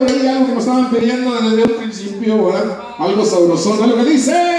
Algo que nos estaban pidiendo desde un principio, ¿verdad? Algo sabrosón, lo que dice.